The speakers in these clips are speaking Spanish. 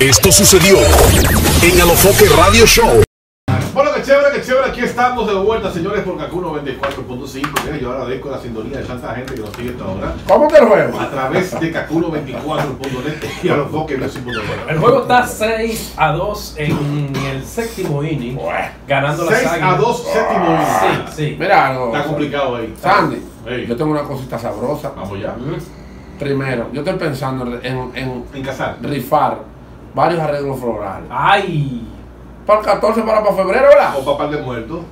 Esto sucedió en Alofoque Radio Show. Bueno, qué chévere, qué chévere. Aquí estamos de vuelta, señores, por Kaku 94.5. Mira, yo agradezco la sintonía de tanta gente que nos sigue hasta ahora. ¿Cómo te lo juego? A través de Kaku94.net y a los foques El juego está 6 a 2 en el séptimo inning, ganando la 6 a 2, séptimo inning. Sí, sí. Mira algo. Está complicado ahí. Sandy, Ey. yo tengo una cosita sabrosa. Vamos ya. Primero, yo estoy pensando en, en En casar. rifar varios arreglos florales. Ay. Para el 14 para, para febrero, ¿verdad? O papá de muerto.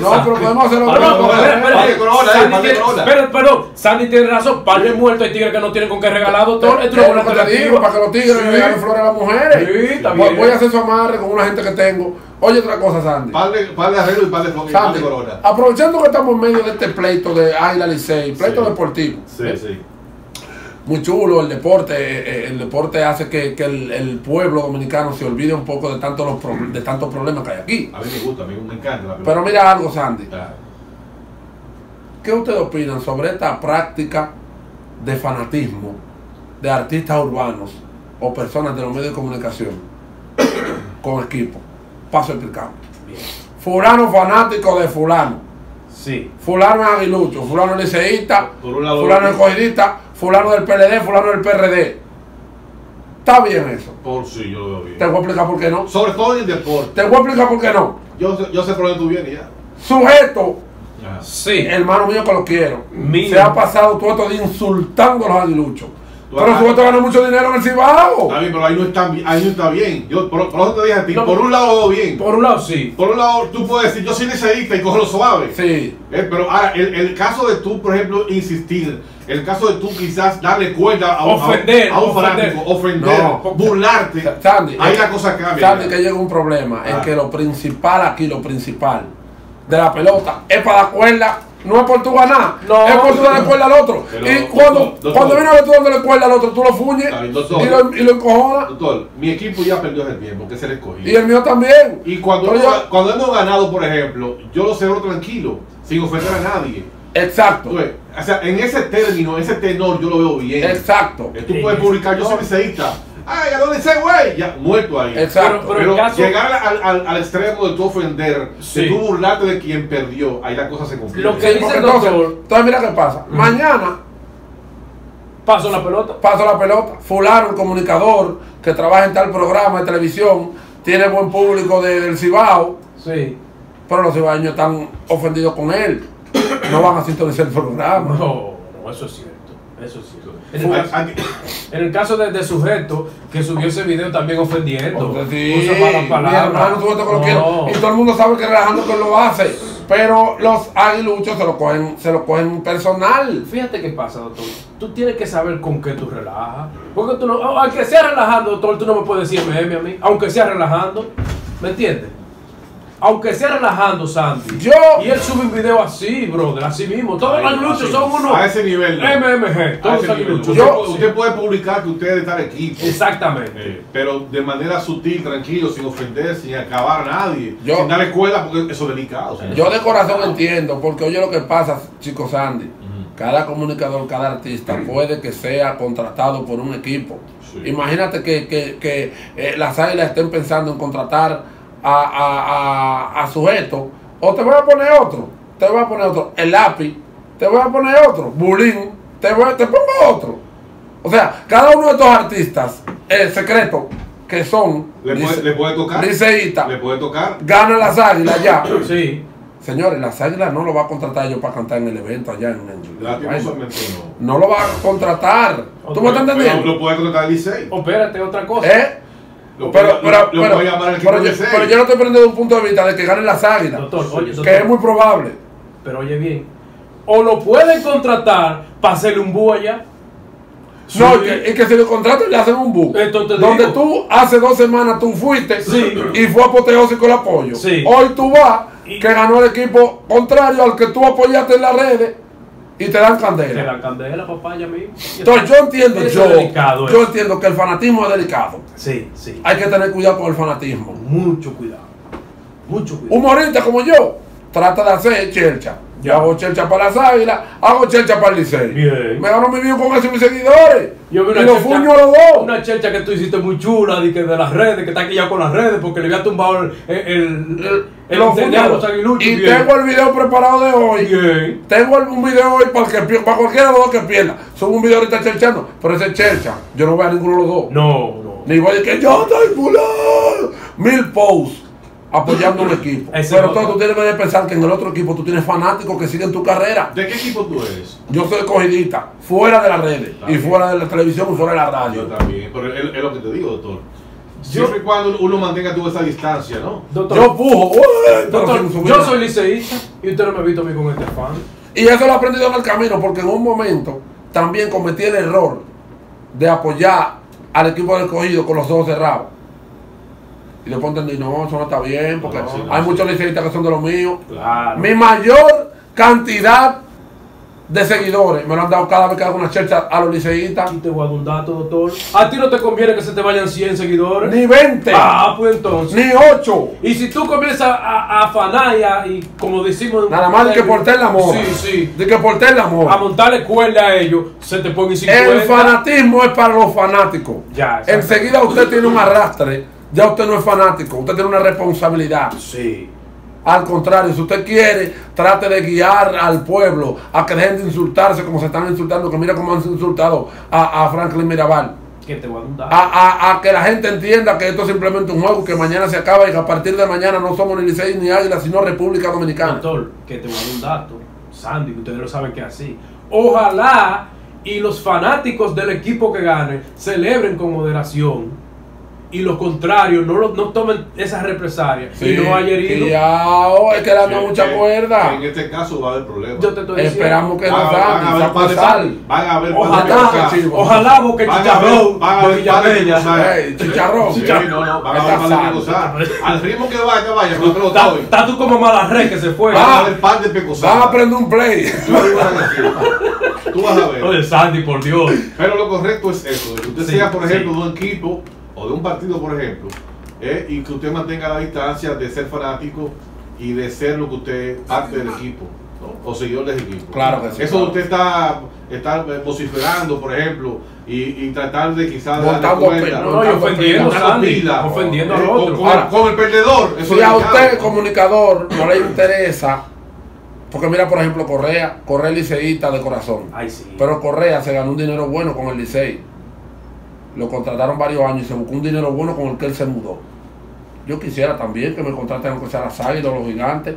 No, pero podemos hacerlo Ah, no, otro. pero, espera, pero, pero, Sandy tiene razón. Par de muertos hay tigres que no tienen con qué regalar, doctor. Esto Es lo que te digo, alternativa. para que los tigres Sí. le regalen flores a las mujeres. Sí, está Voy- a hacer su amarre con una gente que tengo. Oye, otra cosa, Sandy. Par de, par de arreglo y par de corona. aprovechando que estamos en medio de este pleito de Ayla Licey, pleito Sí. deportivo. Sí, sí. Muy chulo el deporte, eh, eh, el deporte hace que, que el, el pueblo dominicano se olvide un poco de, tanto los pro- de tantos problemas que hay aquí. A mí me gusta, a mí me encanta la. Pero mira algo, Sandy. Claro. ¿Qué ustedes opinan sobre esta práctica de fanatismo de artistas urbanos o personas de los medios de comunicación con equipo? Paso explicando. Fulano fanático de fulano. Sí. Fulano es aguilucho, fulano es liceísta, fulano es cogidista, fulano del PLD, fulano del PRD. Está bien eso. Por sí, yo lo veo bien. Te voy a explicar por qué no. Sobre todo en el deporte. Te voy a explicar por qué no. Yo, sé- yo sé por dónde tú vienes ya. Sujeto. Sí. hermano mío que lo quiero, Mío. se ha pasado todo esto de insultando a los aguiluchos. Tú Pero acá- sujeto gana mucho dinero en el Cibao. Está bien, pero ahí no está, ahí no está bien. Yo, por, por eso te dije a ti, No, por un lado bien. Por un lado, sí. Por un lado, tú puedes decir, yo soy liceísta y cojo lo suave. Sí. Eh, pero ahora, el, el caso de tú, por ejemplo, insistir, el caso de tú quizás darle cuerda a, Ofender, a un ofender. fanático, ofender, No. burlarte, Sandy, ahí eh, la cosa cambia. Sandy, que llega un problema. Ah. Es que lo principal aquí, lo principal de la pelota es para dar cuerda. No es por tú ganar, No. es por tú darle cuerda al otro. Pero, y cuando, doctor, doctor. cuando viene a ver tú dándole cuerda al otro, tú lo fuñes doctor. y lo, y lo encojonas. Doctor, mi equipo ya perdió ese tiempo, que se le escogió. Y el mío también. Y cuando, yo- cuando hemos ganado, por ejemplo, yo lo celebro tranquilo, sin ofender a nadie. Exacto. Tú ves, o sea, en ese término, ese tenor, yo lo veo bien. Exacto. Tú puedes publicar, yo soy liceísta. ¡Ay, a dónde se güey! Ya, muerto ahí. Exacto. Pero- Pero, el caso- llegar al, al, al extremo de tu ofender, Sí. de tu burlarte de quien perdió, ahí la cosa se complica. Lo que Sí, dice porque el entonces, doctor- entonces mira qué pasa. Mañana Paso la pelota. paso la pelota. Fulano, el comunicador, que trabaja en tal programa de televisión, tiene buen público de- del Cibao, Sí. pero los cibaeños están ofendidos con él. No van a sintonizar el programa. No, no, eso es cierto. Eso es cierto. En el, caso, en el caso de, de sujeto que subió ese video también ofendiendo. Sí, Usa malas mi palabras. hermano, tú No. quiero. Y todo el mundo sabe que relajando que lo hace. Pero los aguiluchos se lo cogen, se lo cogen personal. Fíjate qué pasa, doctor. Tú tienes que saber con qué tú relajas. Porque tú no, aunque sea relajando, doctor, tú no me puedes decir MM a mí. Aunque sea relajando. ¿Me entiendes? Aunque sea relajando, Santi. Yo- Y él sube un video así, brother, así mismo. Todos los así, son unos. A ese nivel. no. MMG. Todos los aguiluchos. Usted, Yo- pu- usted puede publicar que usted es de tal equipo. Exactamente. eh, pero de manera sutil, tranquilo, sin ofender, sin acabar a nadie, Yo- sin darle cuerda, porque eso es delicado. señor. Yo de corazón entiendo, porque oye lo que pasa, chicos Sandy. Cada comunicador, cada artista puede que sea contratado por un equipo. Sí. Imagínate que, que, que, eh, las águilas estén pensando en contratar a, a, a, a sujeto, o te voy a poner otro, te voy a poner otro, el lápiz, te voy a poner otro, bulín, te, voy, te pongo otro. O sea, cada uno de estos artistas eh, secretos que son Le puede, lice- le puede tocar. liceístas, Le puede tocar. ganan las águilas ya. Sí. Señores, las águilas no lo va a contratar yo para cantar en el evento allá en el. Lastimosamente no. No lo va a contratar. ¿Tú me estás entendiendo? lo puede contratar el Licey. O espérate, otra cosa. ¿Eh? Lo Pero, puede- pero, lo- lo pero, puede llamar el equipo pero del yo, Licey. pero yo no estoy poniendo de un punto de vista de que ganen las águilas. Doctor, oye, doctor. que es muy probable. Pero oye bien. O lo pueden contratar para hacerle un búho allá. No, Sí. y que, y que si lo contratan le hacen un te donde digo. tú hace dos semanas tú fuiste Sí. y fue apoteósico el apoyo. Sí. Hoy tú vas, Y- que ganó el equipo contrario al que tú apoyaste en las redes y te dan Te candela. dan candela, papá, ya mismo. Entonces yo entiendo, yo, delicado, yo entiendo que el fanatismo es delicado. Sí, sí. Hay que tener cuidado con el fanatismo. Mucho cuidado. Mucho cuidado. Humorista como yo, trata de hacer chelcha. Yo hago chelcha para las águilas, hago chelcha para el licey. Bien. Me gano mi vida con eso mis seguidores. Yo vi y chelcha- fuño a los dos. Una chelcha que tú hiciste muy chula, de, que de las redes, que está aquí ya con las redes, porque le había tumbado el, el, el, el fuño. los aguiluchos. Y bien. tengo el video preparado de hoy. Bien. Tengo un video hoy para, que, para cualquiera de los dos que pierda. Subo un video ahorita chelchando, pero ese chelcha, yo no voy a ninguno de los dos. No, no. Ni voy a decir que yo estoy fulano. Mil posts apoyando un equipo. Ese Pero otro. todo, tú tienes que pensar que en el otro equipo tú tienes fanáticos que siguen tu carrera. ¿De qué equipo tú eres? Yo soy cogidista, fuera de las redes, Está y bien. fuera de la televisión y fuera de la Yo radio. también, pero es, es lo que te digo, doctor. Siempre y cuando uno mantenga tú esa distancia, ¿no? Doctor, Yo pujo, uy, doctor, yo soy liceísta y usted no me ha visto a mí con este fan. Y eso lo he aprendido en el camino, porque en un momento también cometí el error de apoyar al equipo del cogido con los ojos cerrados. Y después entendí, no, eso no está bien, porque No, sí, no, hay sí. muchos liceístas que son de los míos. Claro. Mi mayor cantidad de seguidores me lo han dado cada vez que hago una chercha a los liceístas. Aquí te voy a dar un dato, doctor. A ti no te conviene que se te vayan 100 seguidores. Ni 20, Ah, pues entonces. ni 8. Y si tú comienzas a, a afanar y, y como decimos... en- Nada más de que por el amor. Sí, sí. De que por el amor. A montarle cuerda a ellos, se te ponen 50. El fanatismo es para los fanáticos. Ya. Enseguida usted tiene un arrastre, ya usted no es fanático, usted tiene una responsabilidad. Sí. Al contrario, si usted quiere, trate de guiar al pueblo a que dejen de insultarse como se están insultando, que mira cómo han insultado a, a Franklin Mirabal. Que te voy a dar un dato. A, a- a que la gente entienda que esto es simplemente un juego, que mañana se acaba y que a partir de mañana no somos ni Licey ni Águila, sino República Dominicana. Doctor, que te voy a dar un dato, Sandy, que ustedes lo saben que es así. Ojalá y los fanáticos del equipo que gane celebren con moderación y los contrarios no, lo- no tomen esas represalias y no hay herido. ya, oh, es que dando mucha que- cuerda. En este caso va a haber problemas. Yo te estoy diciendo. Esperamos que no Van van salga, de- sal. Van a de Ojalá, ojalá porque Van chicharrón van a cosas. Ey, chicharrón. Sí, no, no, van a sal. cosas. Al ritmo que vaya, vaya, con el pelotón. Está, está tú como Malarre que se fue. Van a haber par de pecosas. Van a prender un play. Tú vas a decir. Tú vas a ver. Oye, Sandy, por Dios. Pero lo correcto es eso, usted Sí, sea, por sí. ejemplo, de un equipo o de un partido, por ejemplo, eh, y que usted mantenga la distancia de ser fanático y de ser lo que usted, parte del equipo, ¿no? o seguidor del equipo. Claro que sí, Eso claro. usted está, está vociferando, por ejemplo, y, y tratar de quizás darle Montando cuenta, No, no, ofendiendo, Sandy. pila, Ofendiendo eh, al con- otro. Con, Ahora, con el perdedor. Eso Si a usted, comunicador, no le interesa, porque mira, por ejemplo, Correa, Correa es liceísta de corazón. Ay, sí. Pero Correa se ganó un dinero bueno con el Licey. Lo contrataron varios años y se buscó un dinero bueno con el que él se mudó. Yo quisiera también que me contraten aunque sea las águilas o los gigantes.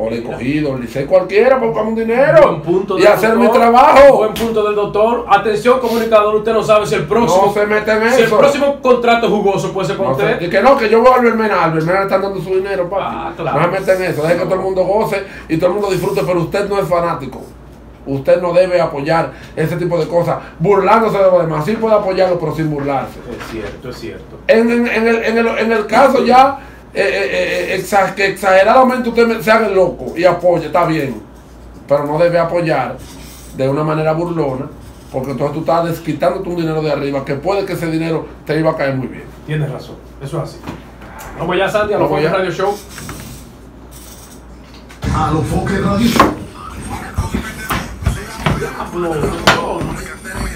O el escogido, el Licey, cualquiera, para buscar un dinero. Punto y hacer doctor. mi trabajo. Buen punto del doctor. Atención, comunicador, usted no sabe si el próximo. No se mete en si el próximo contrato jugoso puede ser con No usted. y que no, que yo voy a Albermena, Albermena le están dando su dinero, papi. Ah, claro. No se meten en eso, deje que todo el mundo goce y todo el mundo disfrute, pero usted no es fanático. Usted no debe apoyar ese tipo de cosas, burlándose de los demás. Sí puede apoyarlo, pero sin burlarse. Es cierto, es cierto. En, en- en el, en, el, en el caso ya, eh, eh, eh, que exageradamente usted se haga el loco y apoye, está bien. Pero no debe apoyar de una manera burlona, porque entonces tú estás desquitándote un dinero de arriba, que puede que ese dinero te iba a caer muy bien. Tienes razón. Eso es así. Vamos allá, Sandy, a los Vamos Foques allá. Radio Show. A los Foques Radio Show. Diablo, doctor.